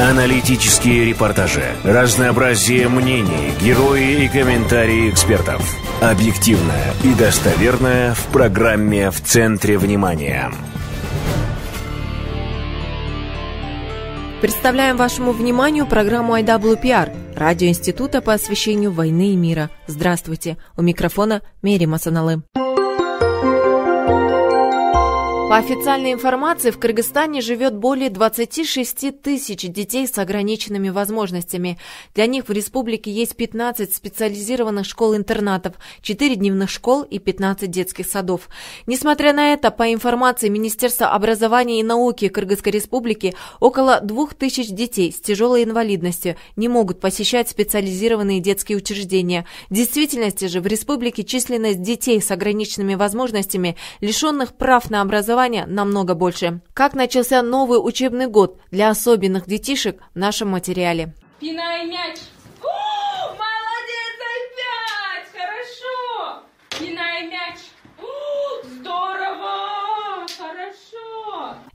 Аналитические репортажи, разнообразие мнений, герои и комментарии экспертов. Объективное и достоверное в программе «В центре внимания». Представляем вашему вниманию программу IWPR, радио Института по освещению войны и мира. Здравствуйте, у микрофона Мери Масаналы. По официальной информации, в Кыргызстане живет более 26 тысяч детей с ограниченными возможностями. Для них в республике есть 15 специализированных школ-интернатов, 4 дневных школ и 15 детских садов. Несмотря на это, по информации Министерства образования и науки Кыргызской республики, около 2000 детей с тяжелой инвалидностью не могут посещать специализированные детские учреждения. В действительности же в республике численность детей с ограниченными возможностями, лишенных прав на образование, образования намного больше. Как начался новый учебный год для особенных детишек в нашем материале. Пинай мяч!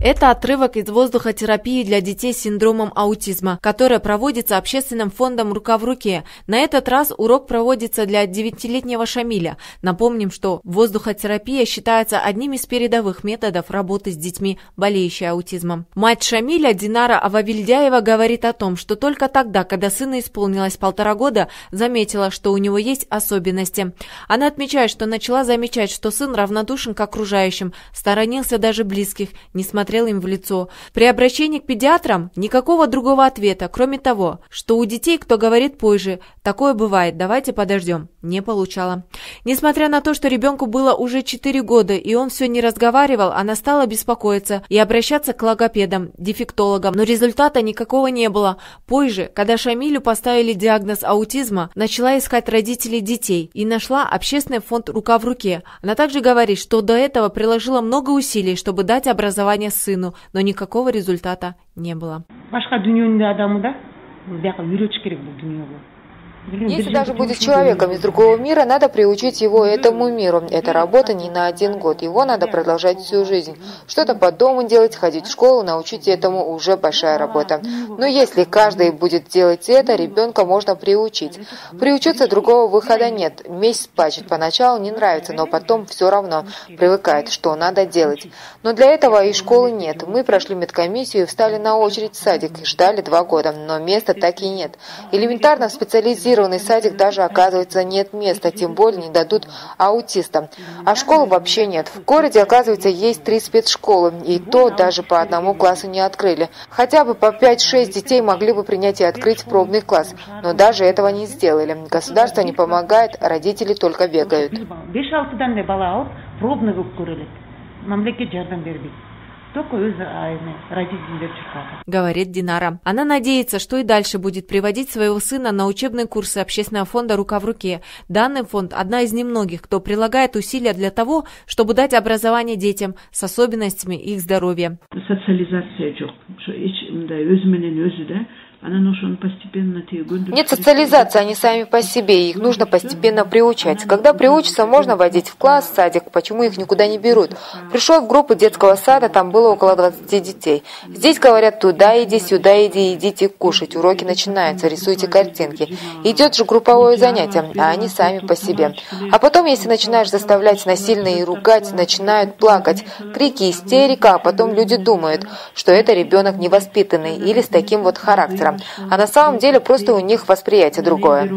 Это отрывок из воздухотерапии для детей с синдромом аутизма, которая проводится общественным фондом «Рука в руке». На этот раз урок проводится для 9-летнего Шамиля. Напомним, что воздухотерапия считается одним из передовых методов работы с детьми, болеющими аутизмом. Мать Шамиля Динара Ававильдяева говорит о том, что только тогда, когда сыну исполнилось полтора года, заметила, что у него есть особенности. Она отмечает, что начала замечать, что сын равнодушен к окружающим, сторонился даже близких, несмотря смотрел им в лицо. При обращении к педиатрам никакого другого ответа, кроме того, что у детей, кто говорит позже, такое бывает, давайте подождем, не получала. Несмотря на то, что ребенку было уже 4 года, и он все не разговаривал, она стала беспокоиться и обращаться к логопедам, дефектологам, но результата никакого не было. Позже, когда Шамилю поставили диагноз аутизма, начала искать родителей детей и нашла общественный фонд «Рука в руке». Она также говорит, что до этого приложила много усилий, чтобы дать образование сыну, но никакого результата не было. Если даже будет человеком из другого мира, надо приучить его этому миру. Эта работа не на один год, его надо продолжать всю жизнь. Что-то по дому делать, ходить в школу, научить этому уже большая работа. Но если каждый будет делать это, ребенка можно приучить. Приучиться другого выхода нет. Месяц плачет поначалу, не нравится, но потом все равно привыкает, что надо делать. Но для этого и школы нет. Мы прошли медкомиссию и встали на очередь в садик, ждали два года, но места так и нет. Элементарно специализированные специализированный садик даже, оказывается, нет места, тем более не дадут аутистам. А школы вообще нет. В городе, оказывается, есть три спецшколы, и то даже по одному классу не открыли. Хотя бы по 5-6 детей могли бы принять и открыть пробный класс, но даже этого не сделали. Государство не помогает, родители только бегают. Мамлекет Говорит Динара. Она надеется, что и дальше будет приводить своего сына на учебные курсы общественного фонда «Рука в руке». Данный фонд – одна из немногих, кто прилагает усилия для того, чтобы дать образование детям с особенностями их здоровья. Социализация нет социализации, они сами по себе, их нужно постепенно приучать. Когда приучатся, можно водить в класс, в садик, почему их никуда не берут. Пришел в группу детского сада, там было около 20 детей. Здесь говорят, туда иди, сюда иди, идите кушать, уроки начинаются, рисуйте картинки. Идет же групповое занятие, а они сами по себе. А потом, если начинаешь заставлять насильно и ругать, начинают плакать, крики, истерика, а потом люди думают, что это ребенок невоспитанный или с таким вот характером. А на самом деле просто у них восприятие другое.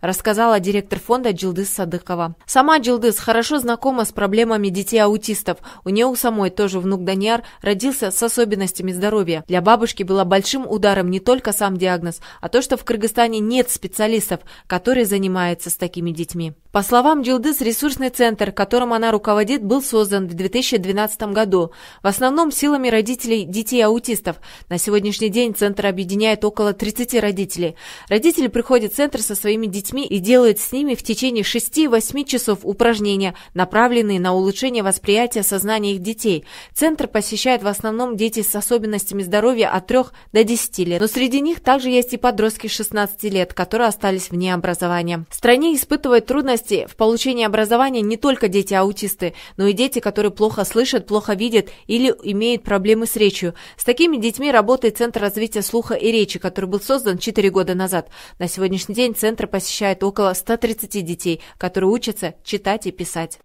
Рассказала директор фонда Джилдыс Садыкова. Сама Джилдыс хорошо знакома с проблемами детей-аутистов. У нее у самой тоже внук Даниар родился с особенностями здоровья. Для бабушки было большим ударом не только сам диагноз, а то, что в Кыргызстане нет специалистов, которые занимаются с такими детьми. По словам Джилдыс, ресурсный центр, которым она руководит, был создан в 2012 2017 году, в основном силами родителей детей-аутистов. На сегодняшний день Центр объединяет около 30 родителей. Родители приходят в Центр со своими детьми и делают с ними в течение 6-8 часов упражнения, направленные на улучшение восприятия сознания их детей. Центр посещает в основном дети с особенностями здоровья от 3 до 10 лет, но среди них также есть и подростки 16 лет, которые остались вне образования. В стране испытывают трудности в получении образования не только дети-аутисты, но и дети, которые плохо слышат, плохо видят или имеют проблемы с речью. С такими детьми работает Центр развития слуха и речи, который был создан 4 года назад. На сегодняшний день Центр посещает около 130 детей, которые учатся читать и писать.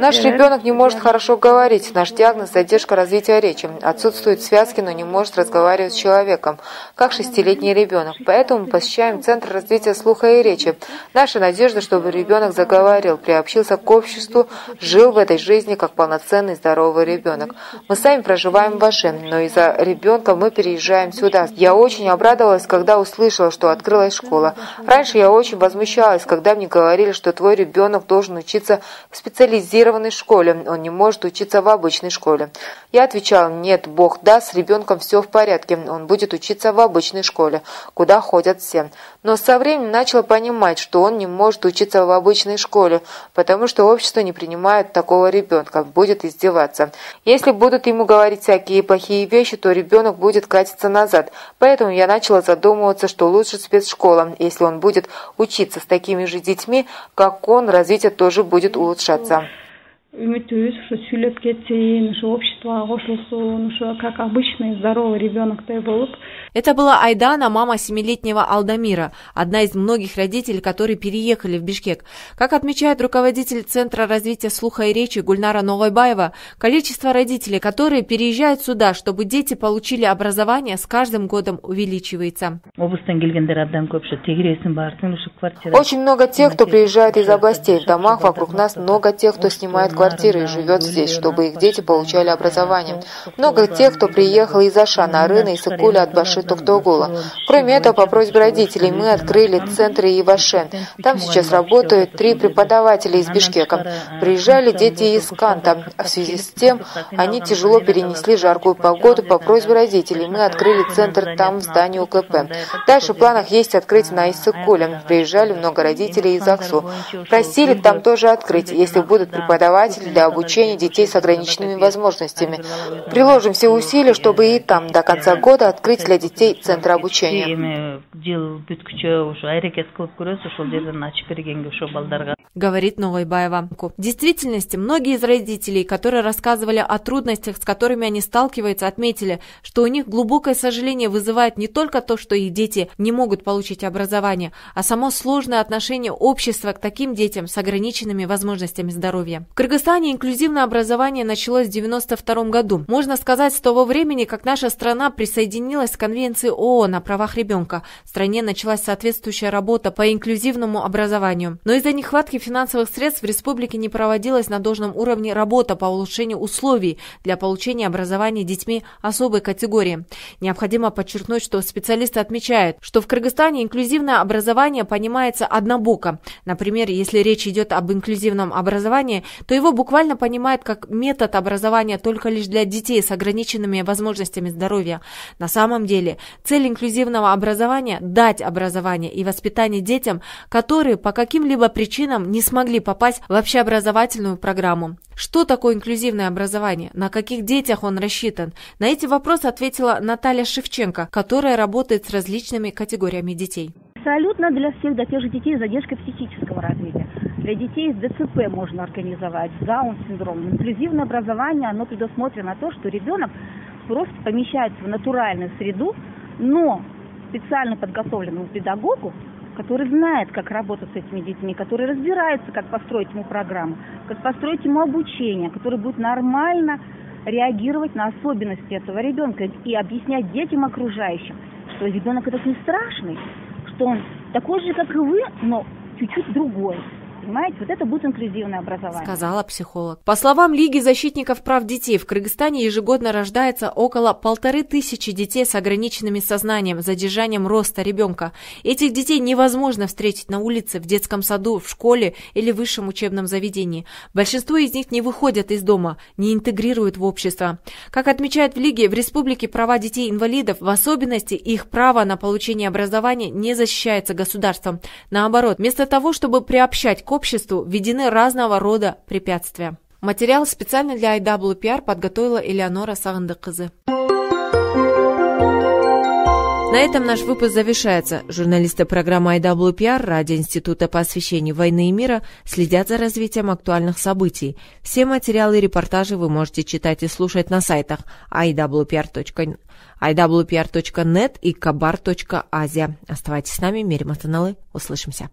Наш ребенок не может хорошо говорить. Наш диагноз – задержка развития речи. Отсутствуют связки, но не может разговаривать с человеком, как шестилетний ребенок. Поэтому посещаем Центр развития слуха и речи. Наша надежда, чтобы ребенок заговорил, приобщился к обществу, жил в этой жизни как полноценный здоровый ребенок. Мы сами проживаем в Аше, но из-за ребенка мы переезжаем сюда. Я очень обрадовалась, когда услышала, что открылась школа. Раньше я очень возмущалась, когда мне говорили, что твой ребенок должен учиться в специализированной школе, он не может учиться в обычной школе. Я отвечала, нет, Бог даст, с ребенком все в порядке, он будет учиться в обычной школе, куда ходят все. Но со временем начала понимать, что он не может учиться в обычной школе, потому что общество не принимает такого ребенка, будет издеваться. Если будут ему говорить всякие плохие вещи, то ребенок будет катиться назад. Поэтому я начала задумываться, что лучше спецшкола. Если он будет учиться с такими же детьми, как он, развитие тоже будет улучшаться үміттіміз ушу сүйлөп кетсин ушу обществого кошулсун ушу как обычный здоровый ребеноктой болуп это была Айдана, мама семилетнего Алдамира, одна из многих родителей, которые переехали в Бишкек. Как отмечает руководитель Центра развития слуха и речи Гульнара Новойбаева, количество родителей, которые переезжают сюда, чтобы дети получили образование, с каждым годом увеличивается. Очень много тех, кто приезжает из областей. В домах вокруг нас много тех, кто снимает квартиры и живет здесь, чтобы их дети получали образование. Много тех, кто приехал из Ашана, Рына и Сыкуля от Баши Токтогула. Кроме этого, по просьбе родителей, мы открыли центры Ивашен. Там сейчас работают три преподавателя из Бишкека. Приезжали дети из Канта. В связи с тем, они тяжело перенесли жаркую погоду. По просьбе родителей мы открыли центр там, в здании УКП. Дальше в планах есть открыть на Иссыкуле. Приезжали много родителей из Аксу. Просили там тоже открыть, если будут преподаватели для обучения детей с ограниченными возможностями. Приложим все усилия, чтобы и там до конца года открыть для детей центр обучения. Говорит Новойбаева. В действительности, многие из родителей, которые рассказывали о трудностях, с которыми они сталкиваются, отметили, что у них глубокое сожаление вызывает не только то, что их дети не могут получить образование, а само сложное отношение общества к таким детям с ограниченными возможностями здоровья. В Кыргызстане инклюзивное образование началось в 1992 году. Можно сказать, с того времени, как наша страна присоединилась к Конвенции ООН о правах ребенка, стране началась соответствующая работа по инклюзивному образованию. Но из-за нехватки финансовых средств в республике не проводилась на должном уровне работа по улучшению условий для получения образования детьми особой категории. Необходимо подчеркнуть, что специалисты отмечают, что в Кыргызстане инклюзивное образование понимается однобоко. Например, если речь идет об инклюзивном образовании, то его буквально понимают как метод образования только лишь для детей с ограниченными возможностями здоровья. На самом деле, цель инклюзивного образования – дать образование и воспитание детям, которые по каким-либо причинам не смогли попасть в общеобразовательную программу. Что такое инклюзивное образование? На каких детях он рассчитан? На эти вопросы ответила Наталья Шевченко, которая работает с различными категориями детей. Абсолютно для всех, для тех же детей с задержкой психического развития. Для детей с ДЦП можно организовать, с Даун-синдромом. Инклюзивное образование, оно предусмотрено то, что ребенок просто помещается в натуральную среду, но специально подготовленному педагогу, который знает, как работать с этими детьми, который разбирается, как построить ему программу, как построить ему обучение, который будет нормально реагировать на особенности этого ребенка и объяснять детям окружающим, что ребенок этот не страшный, что он такой же, как и вы, но чуть-чуть другой Понимаете, вот это будет инклюзивное образование. Сказала психолог. По словам Лиги защитников прав детей, в Кыргызстане ежегодно рождается около полторы тысячи детей с ограниченными сознанием, задержанием роста ребенка. Этих детей невозможно встретить на улице, в детском саду, в школе или высшем учебном заведении. Большинство из них не выходят из дома, не интегрируют в общество. Как отмечают в Лиге, в республике права детей-инвалидов, в особенности их право на получение образования, не защищается государством. Наоборот, вместо того, чтобы приобщать к обществу введены разного рода препятствия. Материал специально для IWPR подготовила Элеонора Сагандыкызы. На этом наш выпуск завершается. Журналисты программы IWPR ради Института по освещению войны и мира следят за развитием актуальных событий. Все материалы и репортажи вы можете читать и слушать на сайтах iwpr.net и kabar.asia. Оставайтесь с нами, Мири Матаналы. Услышимся.